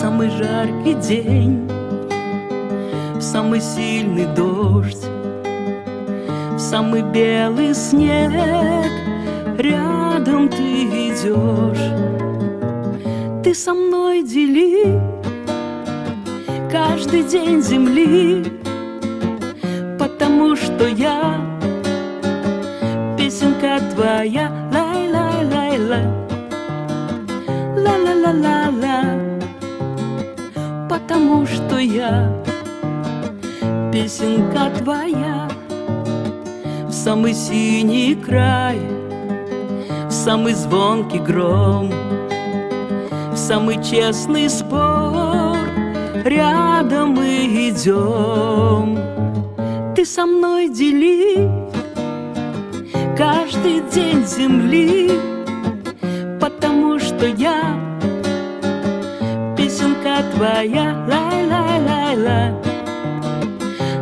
самый жаркий день, в самый сильный дождь, в самый белый снег. Рядом ты идешь. Ты со мной дели каждый день земли, потому что я песенка твоя, лай-лай-лай-лай, ла-ла-ла-ла-ла, потому что я песенка твоя в самый синий край, в самый звонкий гром, в самый честный спор рядом мы идем. Ты со мной дели каждый день земли, песенка твоя, лай-лай-лай-лай,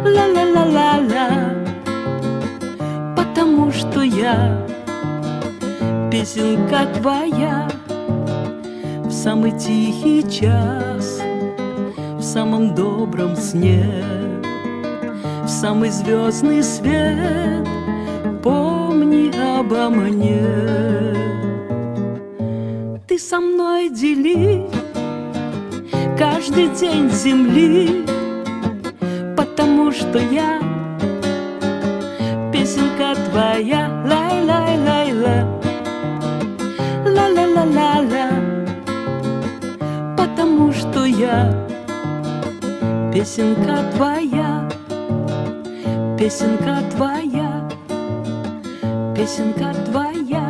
ла-ла-ла-ла-ла, потому что я песенка твоя. В самый тихий час, в самом добром сне, в самый звездный свет помни обо мне. Ты со мной дели каждый день земли, потому что я песенка твоя, лай-лай-лай-ла, ла-ла-ла-ла-ла, потому что я песенка твоя, песенка твоя, песенка твоя.